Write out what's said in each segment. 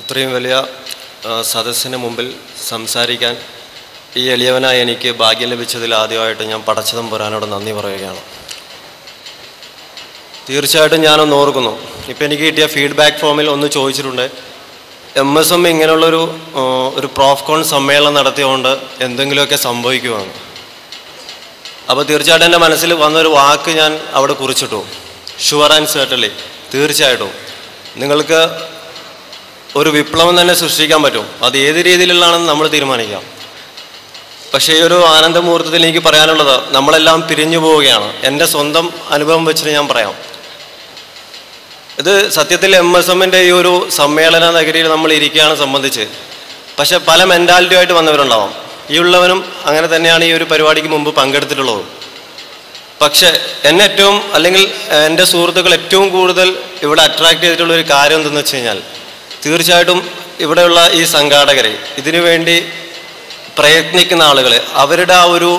ഇത്രയും വലിയ സദസ്സിന് മുമ്പിൽ സംസാരിക്കാൻ ഈ എളിയവനായി എനിക്ക് ഭാഗ്യം ലഭിച്ചതിൽ ആദ്യമായിട്ട് ഞാൻ പടച്ചതം പുരാനോട് നന്ദി പറയുകയാണ്. തീർച്ചയായിട്ടും ഞാനൊന്ന് ഓർക്കുന്നു. ഇപ്പം എനിക്ക് കിട്ടിയ ഫീഡ്ബാക്ക് ഫോമിൽ ഒന്ന് ചോദിച്ചിട്ടുണ്ട്. എം എസ് എം ഇങ്ങനെയുള്ളൊരു ഒരു പ്രോഫ്കോൺ സമ്മേളനം നടത്തിയതുകൊണ്ട് എന്തെങ്കിലുമൊക്കെ സംഭവിക്കുവാണ്. അപ്പോൾ തീർച്ചയായിട്ടും എന്റെ മനസ്സിൽ വന്നൊരു വാക്ക് ഞാൻ അവിടെ കുറിച്ചിട്ടു. ഷുവർ ആൻഡ് സെർട്ടലി തീർച്ചയായിട്ടും. നിങ്ങൾക്ക് ഒരു വിപ്ലവം തന്നെ സൃഷ്ടിക്കാൻ പറ്റും. അത് ഏത് രീതിയിലുള്ളതാണെന്ന് നമ്മൾ തീരുമാനിക്കാം. പക്ഷേ ഈ ഒരു ആനന്ദമുഹൂർത്തത്തിൽ എനിക്ക് പറയാനുള്ളത് നമ്മളെല്ലാം പിരിഞ്ഞു പോവുകയാണ്. എന്റെ സ്വന്തം അനുഭവം വെച്ചിട്ട് ഞാൻ പറയാം. ഇത് സത്യത്തിൽ എം എസ് എമ്മിന്റെ ഈ ഒരു സമ്മേളന നഗരിയിൽ നമ്മൾ ഇരിക്കുകയാണ് സംബന്ധിച്ച്. പക്ഷേ പല മെന്റാലിറ്റിയുമായിട്ട് വന്നവരുണ്ടാവാം. ഈ ഉള്ളവനും അങ്ങനെ തന്നെയാണ് ഈ ഒരു പരിപാടിക്ക് മുമ്പ് പങ്കെടുത്തിട്ടുള്ളത്. പക്ഷേ എന്നെ ഏറ്റവും അല്ലെങ്കിൽ എന്റെ സുഹൃത്തുക്കൾ ഏറ്റവും കൂടുതൽ ഇവിടെ അട്രാക്ട് ചെയ്തിട്ടുള്ള ഒരു കാര്യം എന്തെന്ന് വെച്ച് കഴിഞ്ഞാൽ തീർച്ചയായിട്ടും ഇവിടെയുള്ള ഈ സംഘാടകരെ ഇതിനു വേണ്ടി പ്രയത്നിക്കുന്ന ആളുകൾ അവരുടെ ആ ഒരു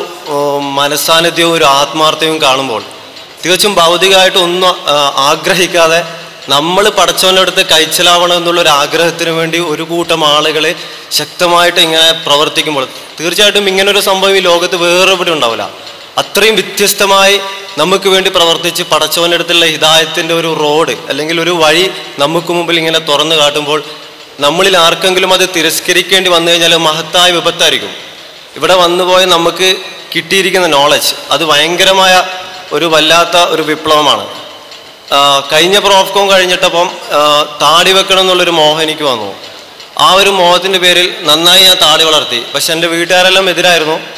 മനസ്സാന്നിധ്യവും ഒരു ആത്മാർത്ഥ്യവും കാണുമ്പോൾ തികച്ചും ഭൗതികമായിട്ട് ഒന്നും ആഗ്രഹിക്കാതെ നമ്മൾ പടച്ചവന്റെ അടുത്ത് കൈച്ചലാവണം എന്നുള്ള ഒരു ആഗ്രഹത്തിന് വേണ്ടി ഒരു കൂട്ടം ആളുകൾ ശക്തമായിട്ട് ഇങ്ങനെ പ്രവർത്തിക്കുമ്പോൾ തീർച്ചയായിട്ടും ഇങ്ങനൊരു സംഭവം ഈ ലോകത്ത് വേറെ ഇവിടെ ഉണ്ടാവില്ല. അത്രയും വ്യത്യസ്തമായി നമുക്ക് വേണ്ടി പ്രവർത്തിച്ച് പടച്ചവന്റെ അടുത്തുള്ള ഹിദായത്തിന്റെ ഒരു റോഡ് അല്ലെങ്കിൽ ഒരു വഴി നമുക്ക് മുമ്പിൽ ഇങ്ങനെ തുറന്നു കാട്ടുമ്പോൾ നമ്മളിൽ ആർക്കെങ്കിലും അത് തിരസ്കരിക്കേണ്ടി വന്നു കഴിഞ്ഞാൽ മഹത്തായ വിപത്തായിരിക്കും. ഇവിടെ വന്നുപോയ നമുക്ക് കിട്ടിയിരിക്കുന്ന നോളജ് അത് ഭയങ്കരമായ ഒരു വല്ലാത്ത ഒരു വിപ്ലവമാണ്. കഴിഞ്ഞ പ്രോഫ്കോം കഴിഞ്ഞിട്ടപ്പം താടി വെക്കണം എന്നുള്ളൊരു മോഹം എനിക്ക് വന്നു. ആ ഒരു മോഹത്തിന്റെ പേരിൽ നന്നായി ഞാൻ താടി വളർത്തി. പക്ഷെ എന്റെ വീട്ടുകാരെല്ലാം എതിരായിരുന്നു.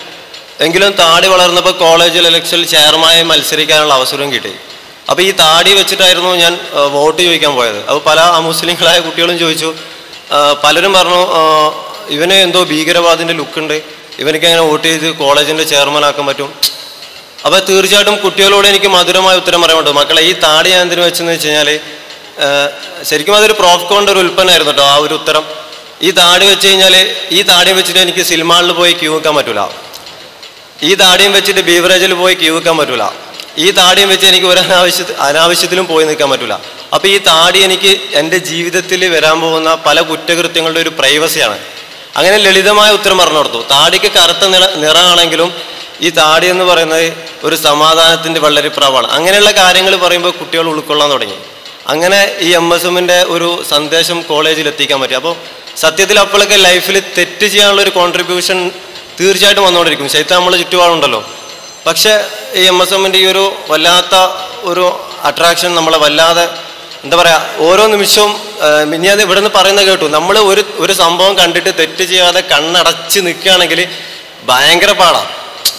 എങ്കിലും താടി വളർന്നപ്പോൾ കോളേജിൽ ഇലക്ഷനിൽ ചെയർമാനായി മത്സരിക്കാനുള്ള അവസരം കിട്ടി. അപ്പോൾ ഈ താടി വെച്ചിട്ടായിരുന്നു ഞാൻ വോട്ട് ചോദിക്കാൻ പോയത്. അപ്പോൾ പല മുസ്ലിങ്ങളായ കുട്ടികളും ചോദിച്ചു പലരും പറഞ്ഞു ഇവനെ എന്തോ ഭീകരവാദിന്റെ ലുക്കുണ്ട്. ഇവനൊക്കെ അങ്ങനെ വോട്ട് ചെയ്ത് കോളേജിന്റെ ചെയർമാനാക്കാൻ പറ്റും. അപ്പോൾ തീർച്ചയായിട്ടും കുട്ടികളോട് എനിക്ക് മധുരമായ ഉത്തരം പറയാനുണ്ട് മക്കളെ ഈ താടി ഞാൻ എന്തിനു വെച്ചെന്ന് വെച്ച് കഴിഞ്ഞാൽ ശരിക്കും അതൊരു പ്രോഫ്കോണിന്റെ ഒരു ഉൽപ്പന്നമായിരുന്നു കേട്ടോ ആ ഒരു ഉത്തരം. ഈ താടി വെച്ച് കഴിഞ്ഞാൽ ഈ താടി വെച്ചിട്ട് എനിക്ക് സിനിമകളിൽ പോയി ക്യൂ വെക്കാൻ പറ്റൂല. ഈ താടിയും വെച്ചിട്ട് ബീവറേജിൽ പോയി ക്യൂ നിൽക്കാൻ പറ്റൂല. ഈ താടിയും വെച്ച് എനിക്ക് ഒരു അനാവശ്യ അനാവശ്യത്തിലും പോയി നിൽക്കാൻ പറ്റൂല. അപ്പൊ ഈ താടി എനിക്ക് എന്റെ ജീവിതത്തിൽ വരാൻ പോകുന്ന പല കുറ്റകൃത്യങ്ങളുടെ ഒരു പ്രൈവസിയാണ് അങ്ങനെ ലളിതമായ ഉത്തരം പറഞ്ഞു കൊടുത്തു. താടിക്ക് കറുത്ത നിറ നിറമാണെങ്കിലും ഈ താടി എന്ന് പറയുന്നത് ഒരു സമാധാനത്തിന്റെ വളരെ പ്രവാണ്. അങ്ങനെയുള്ള കാര്യങ്ങൾ പറയുമ്പോൾ കുട്ടികൾ ഉൾക്കൊള്ളാൻ തുടങ്ങി. അങ്ങനെ ഈ എം എസ് എമ്മിന്റെ ഒരു സന്ദേശം കോളേജിൽ എത്തിക്കാൻ പറ്റി. അപ്പോൾ സത്യത്തിൽ അപ്പോഴൊക്കെ ലൈഫിൽ തെറ്റ് ചെയ്യാനുള്ള ഒരു കോൺട്രിബ്യൂഷൻ തീർച്ചയായിട്ടും വന്നുകൊണ്ടിരിക്കും ശൈത്യം നമ്മളെ ചുറ്റുപാടുണ്ടല്ലോ. പക്ഷേ ഈ എം എസ് എമ്മിന്റെ ഈ ഒരു വല്ലാത്ത ഒരു അട്രാക്ഷൻ നമ്മളെ വല്ലാതെ എന്താ പറയുക ഓരോ നിമിഷവും അത് ഇവിടെ നിന്ന് പറയുന്നത് കേട്ടു. നമ്മൾ ഒരു ഒരു സംഭവം കണ്ടിട്ട് തെറ്റ് ചെയ്യാതെ കണ്ണടച്ച് നിൽക്കുകയാണെങ്കിൽ ഭയങ്കര പാടാണ്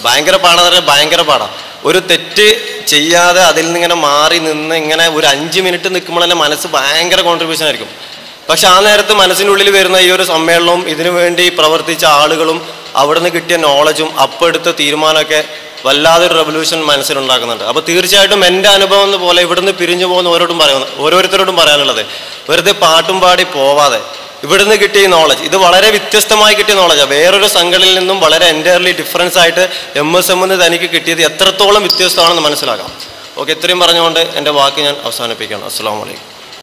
ഭയങ്കര പാടാന്ന് പറഞ്ഞാൽ ഭയങ്കര പാടാണ് ഒരു തെറ്റ് ചെയ്യാതെ അതിൽ നിന്ന് ഇങ്ങനെ മാറി നിന്ന് ഇങ്ങനെ ഒരു അഞ്ച് മിനിറ്റ് നിൽക്കുമ്പോൾ തന്നെ മനസ്സ് ഭയങ്കര കോൺട്രിബ്യൂഷൻ ആയിരിക്കും. പക്ഷെ ആ നേരത്ത് മനസ്സിനുള്ളിൽ വരുന്ന ഈ ഒരു സമ്മേളനവും ഇതിനു വേണ്ടി പ്രവർത്തിച്ച ആളുകളും അവിടുന്ന് കിട്ടിയ നോളജും അപ്പം എടുത്ത തീരുമാനമൊക്കെ വല്ലാതൊരു റെവല്യൂഷൻ മനസ്സിലുണ്ടാക്കുന്നുണ്ട്. അപ്പോൾ തീർച്ചയായിട്ടും എന്റെ അനുഭവം എന്ന പോലെ ഇവിടുന്ന് പിരിഞ്ഞു പോകുന്ന ഓരോടും പറയുന്നത് ഓരോരുത്തരോടും പറയാനുള്ളത് വെറുതെ പാട്ടും പാടി പോവാതെ. ഇവിടുന്ന് കിട്ടിയ നോളജ് ഇത് വളരെ വ്യത്യസ്തമായി കിട്ടിയ നോളജാണ് വേറൊരു സംഘടനയിൽ നിന്നും വളരെ എന്റയർലി ഡിഫറൻസ് ആയിട്ട് എം എസ് എമ്മിന്ന് തനിക്ക് കിട്ടിയത് എത്രത്തോളം വ്യത്യസ്തമാണെന്ന് മനസ്സിലാക്കാം. ഓക്കെ ഇത്രയും പറഞ്ഞുകൊണ്ട് എന്റെ വാക്ക് ഞാൻ അവസാനിപ്പിക്കുകയാണ്. അസ്സാം വലൈക്കും